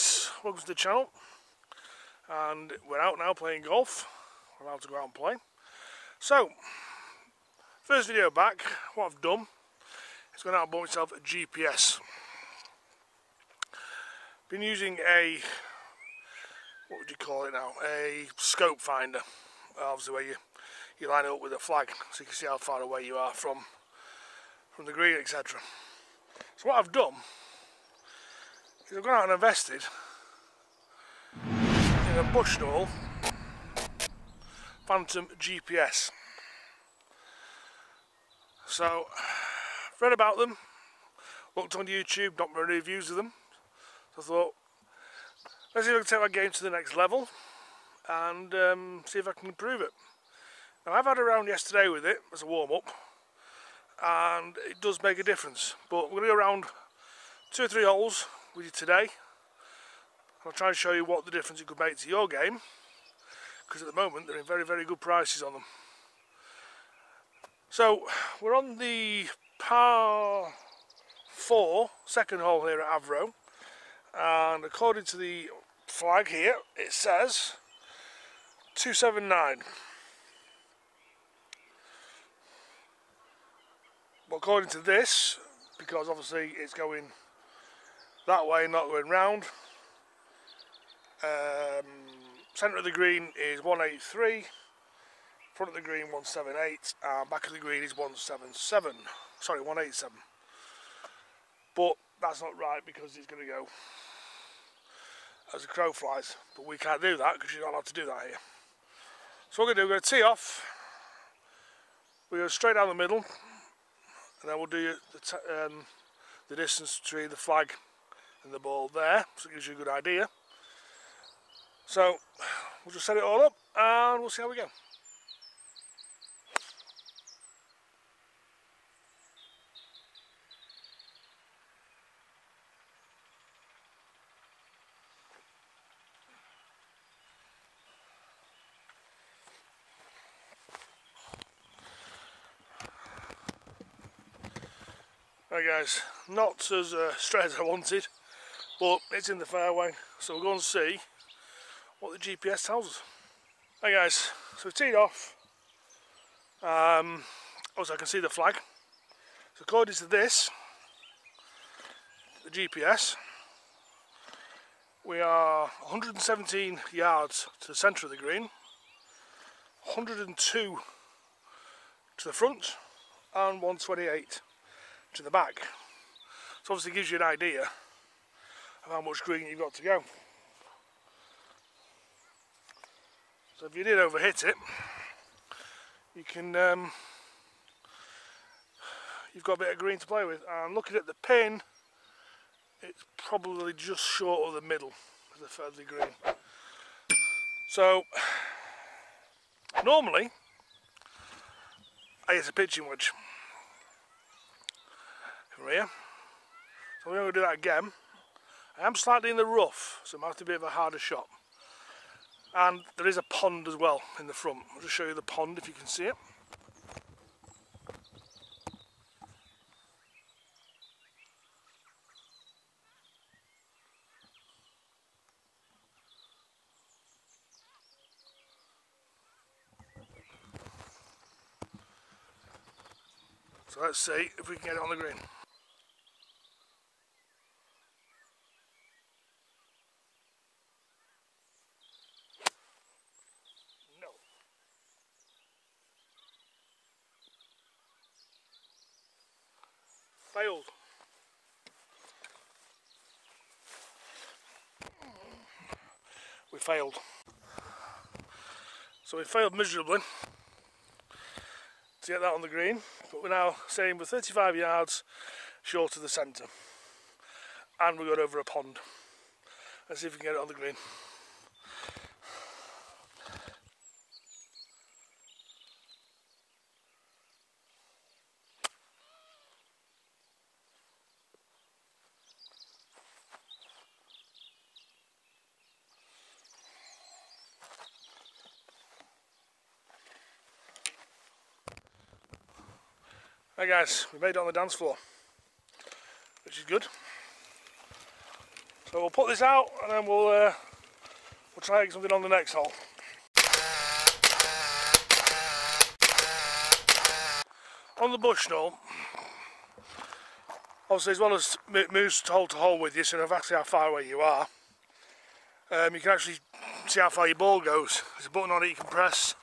guys, welcome to the channel and we're out now playing golf, we're allowed to go out and play. So, first video back, what I've done is gone out and bought myself a GPS. Been using a, what would you call it now, a scope finder, obviously where you, you line it up with a flag so you can see how far away you are from, from the green etc. So what I've done I've gone out and invested in a Bushnell Phantom GPS. So, read about them, looked on YouTube, not many reviews of them. So I thought, let's see if I can take my game to the next level and um, see if I can improve it. Now I've had a round yesterday with it as a warm-up and it does make a difference. But we're going to go around two or three holes with you today. I'll try and show you what the difference it could make to your game because at the moment they're in very very good prices on them. So we're on the par 4 second hole here at Avro and according to the flag here it says 279 but according to this because obviously it's going that way not going round. Um, centre of the green is 183 front of the green 178 and back of the green is 177 sorry 187 but that's not right because it's going to go as a crow flies but we can't do that because you're not allowed to do that here. So what we're going to do we're going to tee off. We go straight down the middle and then we'll do the, um, the distance between the flag and the ball there so it gives you a good idea so we'll just set it all up and we'll see how we go. Right guys, not as uh, straight as I wanted, but it's in the fairway, so we'll go and see what the GPS tells us. Hey guys, so we've teed off. Um, also I can see the flag. So according to this, the GPS, we are 117 yards to the centre of the green, 102 to the front and 128 to the back. So obviously gives you an idea of how much green you've got to go. So if you did overhit it, you can, um, you've got a bit of green to play with. And looking at the pin, it's probably just short of the middle of the further green. So, normally, I hit a pitching wedge here. So we're going to do that again. I am slightly in the rough, so it might have to be a bit of a harder shot and there is a pond as well in the front. I'll just show you the pond if you can see it. So let's see if we can get it on the green. Failed. We failed. So we failed miserably to get that on the green, but we're now saying we're 35 yards short of the centre. And we got over a pond. Let's see if we can get it on the green. Hey guys, we made it on the dance floor, which is good. So we'll put this out and then we'll uh, we'll try something on the next hole. On the bush, Bushnell, obviously as well as it moves hole to hole with you, so of actually how far away you are, um, you can actually see how far your ball goes. There's a button on it you can press,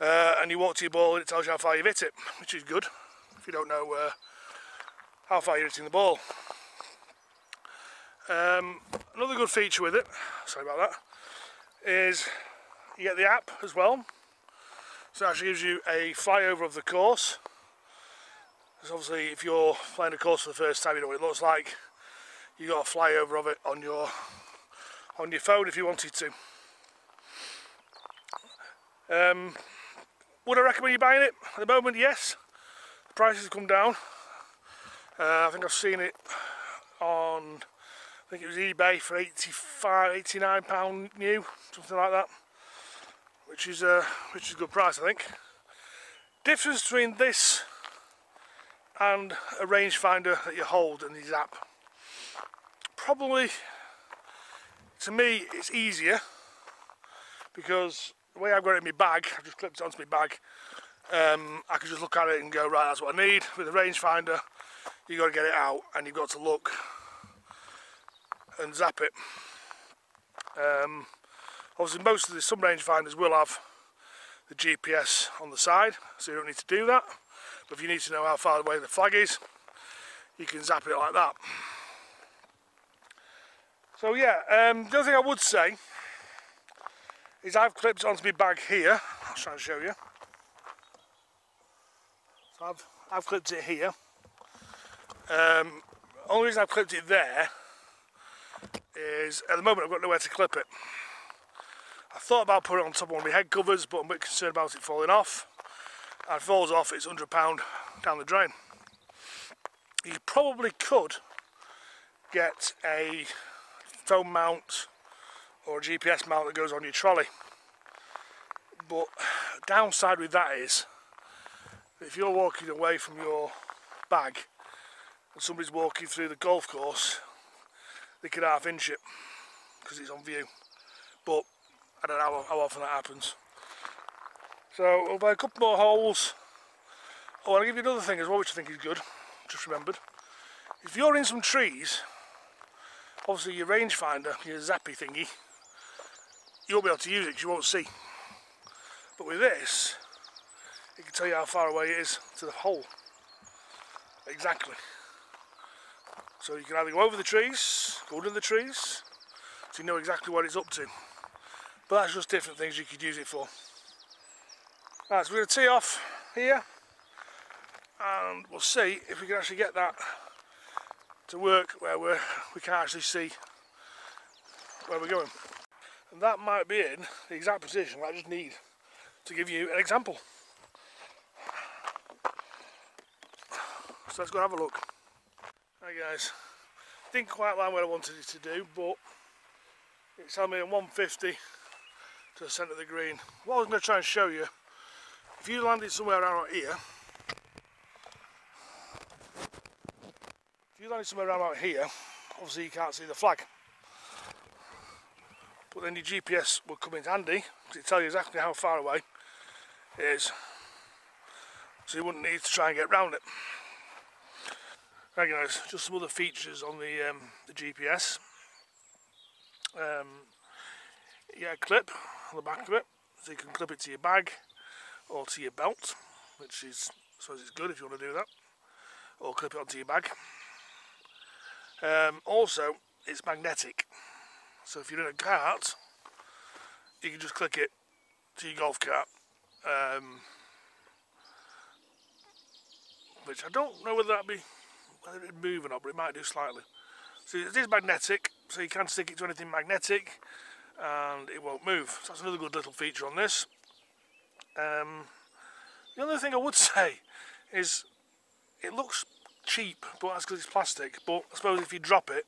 uh, and you walk to your ball and it tells you how far you've hit it, which is good if you don't know uh, how far you're hitting the ball. Um, another good feature with it, sorry about that, is you get the app as well. So it actually gives you a flyover of the course. Because obviously if you're playing a course for the first time you know what it looks like. You got a flyover of it on your on your phone if you wanted to. Um, would I recommend you buying it? At the moment, yes. The prices have come down. Uh, I think I've seen it on I think it was eBay for 85, 89 pound new, something like that, which is a which is a good price, I think. Difference between this and a rangefinder that you hold in the app. Probably, to me, it's easier because the way I've got it in my bag, I've just clipped it onto my bag. Um, I can just look at it and go, right, that's what I need. With a rangefinder, you've got to get it out and you've got to look and zap it. Um, obviously most of the some rangefinders will have the GPS on the side so you don't need to do that but if you need to know how far away the flag is you can zap it like that. So yeah, um, the other thing I would say is I've clipped onto my bag here, I'll try and show you. So I've, I've clipped it here. Um, only reason I've clipped it there is at the moment I've got nowhere to clip it. I thought about putting it on top of one of my head covers but I'm a bit concerned about it falling off. And if it falls off it's £100 down the drain. You probably could get a foam mount or a GPS mount that goes on your trolley. But downside with that is if you're walking away from your bag and somebody's walking through the golf course they could half inch it because it's on view. But I don't know how, often that happens. So we'll buy a couple more holes. Oh, I'll give you another thing as well, which I think is good. Just remembered. If you're in some trees, obviously your rangefinder, your zappy thingy, you won't be able to use it because you won't see. But with this, it can tell you how far away it is to the hole. Exactly. So you can either go over the trees, go under the trees, so you know exactly what it's up to. But that's just different things you could use it for. Right, so we're going to tee off here and we'll see if we can actually get that to work where we're, we can actually see where we're going. And that might be in the exact position I just need to give you an example. So let's go have a look. Hi guys, didn't quite land where I wanted it to do, but it's telling me a 150 to the centre of the green. What I was going to try and show you, if you landed somewhere around here, if you landed somewhere around here, obviously you can't see the flag. But then your GPS will come in handy, because it tells you exactly how far away it is. So you wouldn't need to try and get round it. Right guys, just some other features on the, um, the GPS. Um, you a clip on the back of it, so you can clip it to your bag or to your belt, which is, I suppose it's good if you want to do that, or clip it onto your bag. Um, also, it's magnetic, so if you're in a cart, you can just click it to your golf cart. Um, which I don't know whether that be whether it move or not, but it might do slightly. So it is magnetic, so you can stick it to anything magnetic and it won't move. So that's another good little feature on this. Um, the other thing I would say is it looks cheap, but that's because it's plastic. But I suppose if you drop it,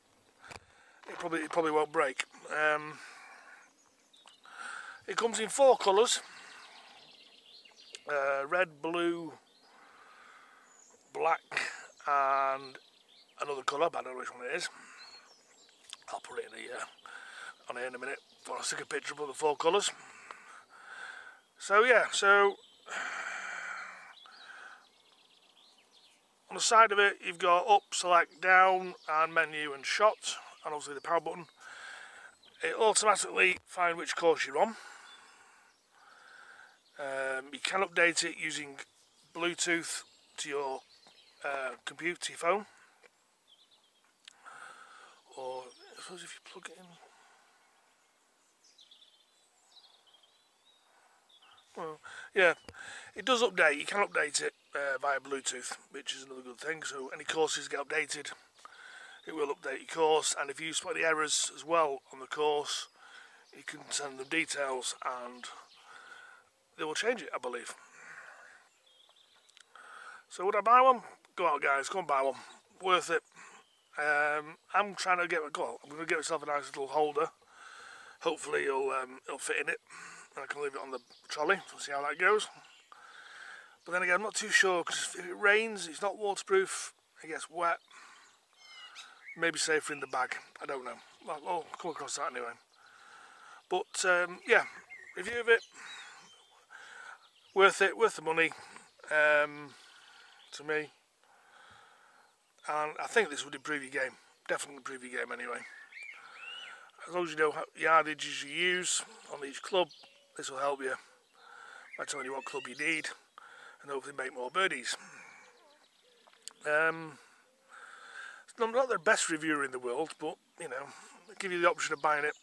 it probably it probably won't break. Um, it comes in four colours: uh, red, blue, black, and another colour, but I don't know which one it is. I'll put it in on here in a minute before I stick a picture of the four colours. So yeah, so on the side of it you've got up, select, down and menu and shot and obviously the power button. It automatically find which course you're on. Um, you can update it using Bluetooth to your uh, computer, phone. Or I suppose if you plug it in. Well, yeah, it does update. You can update it uh, via Bluetooth, which is another good thing. So any courses get updated, it will update your course. And if you spot any errors as well on the course, you can send them details and they will change it, I believe. So would I buy one? Go out guys, go and buy one. Worth it. Um, I'm trying to get, well, I'm going to get myself a nice little holder. Hopefully it'll, um, it'll fit in it. And I can leave it on the trolley, to see how that goes. But then again, I'm not too sure, because if it rains, it's not waterproof, it gets wet. Maybe safer in the bag, I don't know. Well, I'll come across that anyway. But um, yeah, review of it, worth it, worth the money um, to me. And I think this would improve your game, definitely improve your game anyway. As long as you know how yardages you use on each club, this will help you by telling you what club you need and hopefully make more birdies. Um, I'm not the best reviewer in the world, but you know, give you the option of buying it.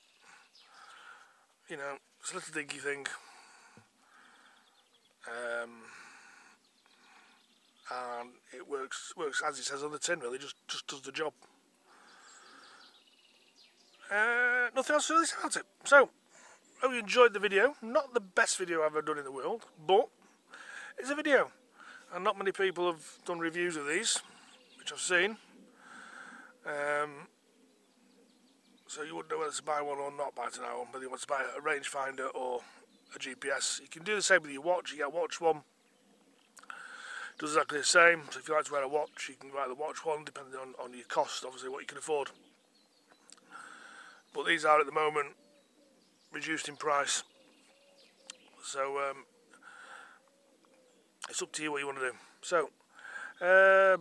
You know, it's a little dinky thing. Um, and it works works as it says on the tin really just just does the job uh, nothing else to really say about it so hope you enjoyed the video not the best video I've ever done in the world but it's a video and not many people have done reviews of these which I've seen um, so you wouldn't know whether to buy one or not buy by now whether you want to buy a rangefinder or a GPS you can do the same with your watch you get a watch one does exactly the same. So if you like to wear a watch, you can buy the watch one, depending on, on your cost, obviously what you can afford. But these are at the moment reduced in price. So um, it's up to you what you want to do. So uh,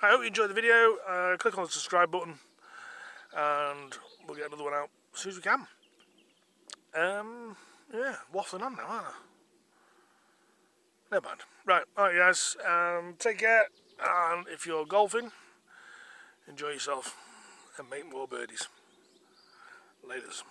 I hope you enjoyed the video. Uh, click on the subscribe button and we'll get another one out as soon as we can. Um, yeah, waffling on now, aren't I? Never mind. Right, alright guys, um, take care, and if you're golfing, enjoy yourself, and make more birdies. Laters.